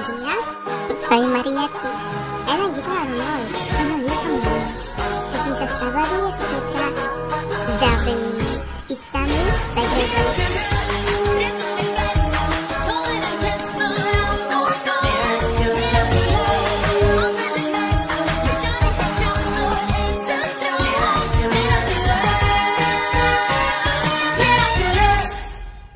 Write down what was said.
Regina. Soy Marinetti e la chitarra noi sono io Samuele e senza Savary e Sutra